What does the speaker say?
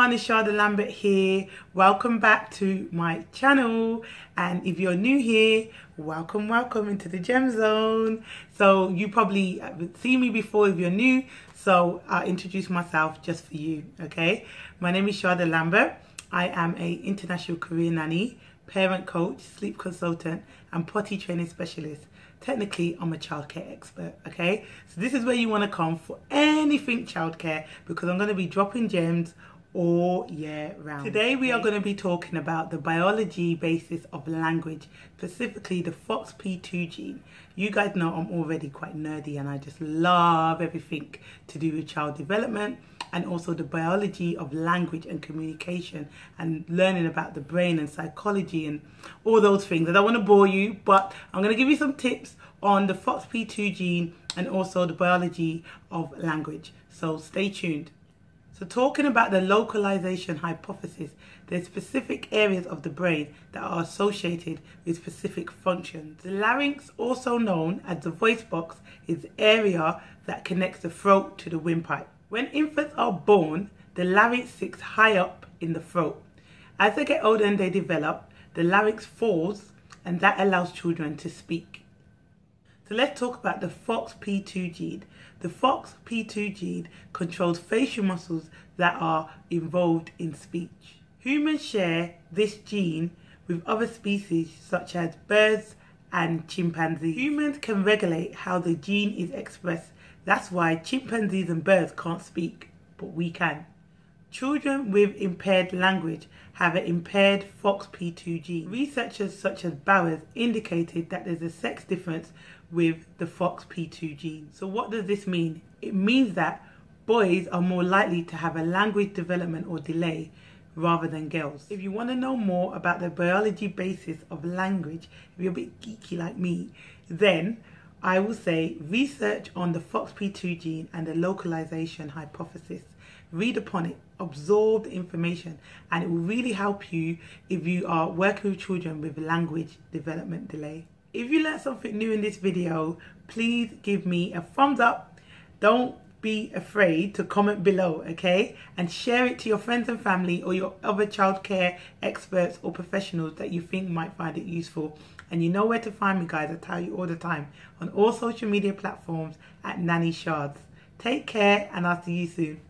guys, Shada Lambert here. Welcome back to my channel. And if you're new here, welcome, welcome into the Gem Zone. So you probably seen me before if you're new. So I'll introduce myself just for you, okay? My name is Shada Lambert. I am a international career nanny, parent coach, sleep consultant, and potty training specialist technically I'm a childcare expert, okay? So this is where you want to come for anything childcare because I'm going to be dropping gems all year round. Today we are going to be talking about the biology basis of language, specifically the FOXP2 gene. You guys know I'm already quite nerdy and I just love everything to do with child development and also the biology of language and communication and learning about the brain and psychology and all those things. I don't want to bore you, but I'm going to give you some tips on the FOXP2 gene and also the biology of language. So stay tuned. So talking about the localization hypothesis, there's specific areas of the brain that are associated with specific functions. The larynx, also known as the voice box, is the area that connects the throat to the windpipe. When infants are born, the larynx sits high up in the throat. As they get older and they develop, the larynx falls and that allows children to speak. So let's talk about the FOXP2 gene. The FOXP2 gene controls facial muscles that are involved in speech. Humans share this gene with other species such as birds and chimpanzees. Humans can regulate how the gene is expressed. That's why chimpanzees and birds can't speak, but we can. Children with impaired language have an impaired FOXP2 gene. Researchers such as Bowers indicated that there's a sex difference with the FOXP2 gene. So what does this mean? It means that boys are more likely to have a language development or delay rather than girls. If you want to know more about the biology basis of language, if you're a bit geeky like me, then I will say research on the FOXP2 gene and the localization hypothesis. Read upon it, absorb the information, and it will really help you if you are working with children with language development delay. If you learned something new in this video, please give me a thumbs up. Don't be afraid to comment below, okay? And share it to your friends and family or your other childcare experts or professionals that you think might find it useful. And you know where to find me, guys. I tell you all the time on all social media platforms at Nanny Sharz. Take care, and I'll see you soon.